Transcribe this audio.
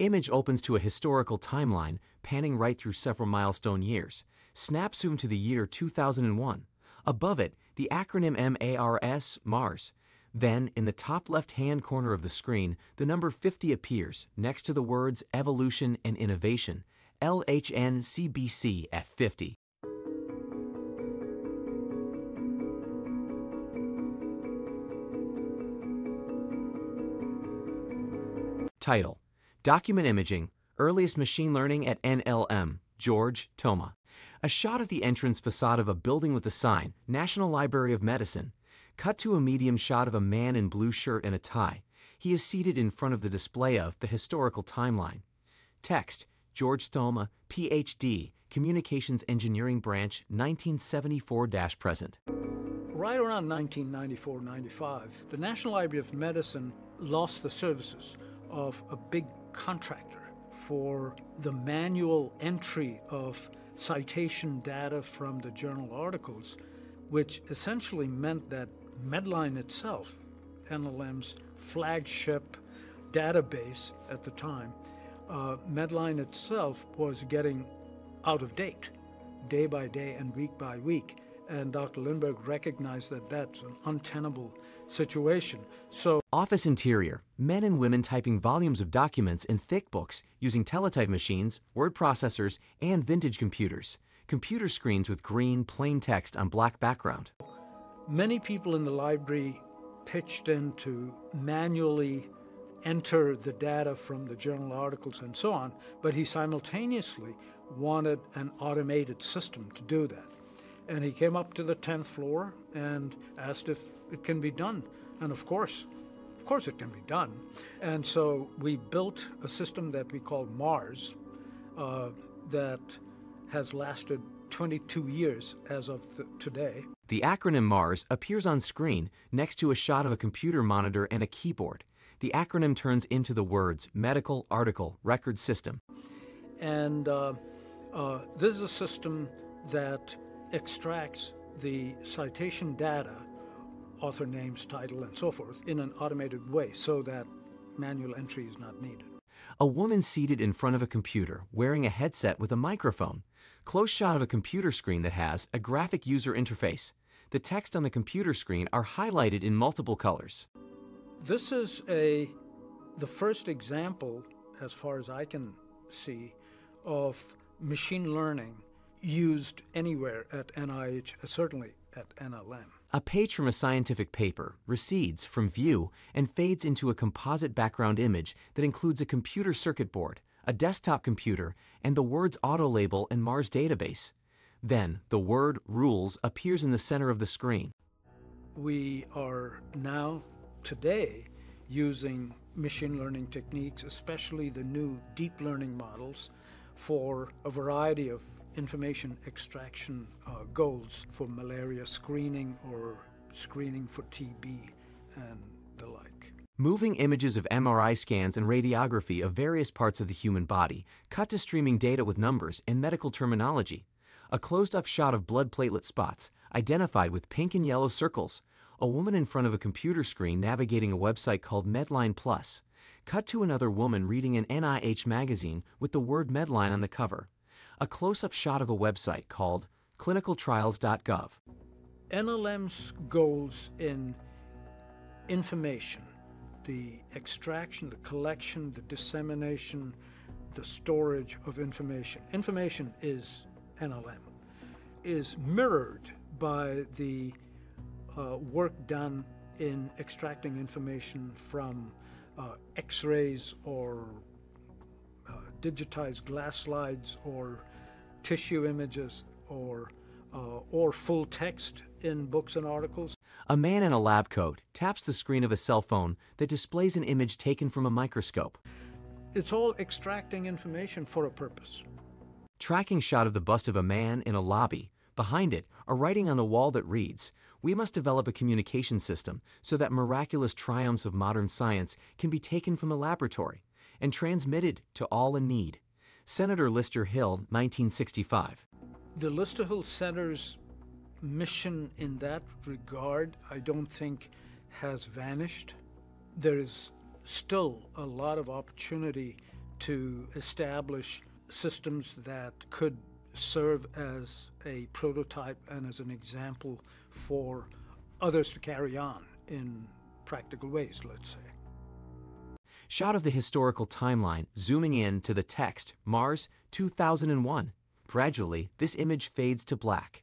Image opens to a historical timeline, panning right through several milestone years. Snap zoom to the year 2001. Above it, the acronym MARS, MARS. Then, in the top left-hand corner of the screen, the number 50 appears, next to the words Evolution and Innovation, LHNCBC at 50. Title Document Imaging Earliest Machine Learning at NLM George Thoma. A shot of the entrance facade of a building with a sign National Library of Medicine. Cut to a medium shot of a man in blue shirt and a tie. He is seated in front of the display of the historical timeline. Text George Thoma, PhD, Communications Engineering Branch, 1974 present. Right around 1994 95, the National Library of Medicine lost the services of a big contractor for the manual entry of citation data from the journal articles, which essentially meant that Medline itself, NLM's flagship database at the time, uh, Medline itself was getting out of date day by day and week by week. And Dr. Lindberg recognized that that's an untenable situation. So, Office interior men and women typing volumes of documents in thick books using teletype machines, word processors, and vintage computers. Computer screens with green, plain text on black background. many people in the library pitched in to manually enter the data from the journal articles and so on, but he simultaneously wanted an automated system to do that. And he came up to the 10th floor and asked if it can be done. And of course, of course it can be done. And so we built a system that we call Mars uh, that has lasted 22 years as of th- today. The acronym MARS appears on screen next to a shot of a computer monitor and a keyboard. The acronym turns into the words Medical Article Record System. And uh, uh, this is a system that extracts the citation data, author names, title, and so forth, in an automated way so that manual entry is not needed. A woman seated in front of a computer wearing a headset with a microphone. Close shot of a computer screen that has a graphic user interface. The text on the computer screen are highlighted in multiple colors. This is a the first example, as far as I can see, of machine learning used anywhere at NIH, uh, certainly at NLM. A page from a scientific paper recedes from view and fades into a composite background image that includes a computer circuit board, a desktop computer, and the words auto label and Mars database. Then, the word rules appears in the center of the screen. We are now, today, using machine learning techniques, especially the new deep learning models, for a variety of information extraction uh, goals for malaria screening or screening for TB and the like. Moving images of MRI scans and radiography of various parts of the human body, cut to streaming data with numbers and medical terminology. A closed up shot of blood platelet spots, identified with pink and yellow circles. A woman in front of a computer screen navigating a website called Medline Plus. Cut to another woman reading an NIH magazine with the word Medline on the cover. A close up shot of a website called clinicaltrials.gov. NLM's goals in information, the extraction, the collection, the dissemination, the storage of information. Information is NLM, is mirrored by the uh, work done in extracting information from uh, x rays or uh, digitized glass slides or tissue images or, uh, or full text in books and articles. A man in a lab coat taps the screen of a cell phone that displays an image taken from a microscope. It's all extracting information for a purpose. Tracking shot of the bust of a man in a lobby. Behind it, a writing on the wall that reads, We must develop a communication system so that miraculous triumphs of modern science can be taken from a laboratory and transmitted to all in need. Senator Lister Hill, 1965. The Lister Hill Center's mission in that regard, I don't think, has vanished. There is still a lot of opportunity to establish systems that could serve as a prototype and as an example for others to carry on in practical ways, let's say. Shot of the historical timeline, zooming in to the text Mars 2001. Gradually, this image fades to black.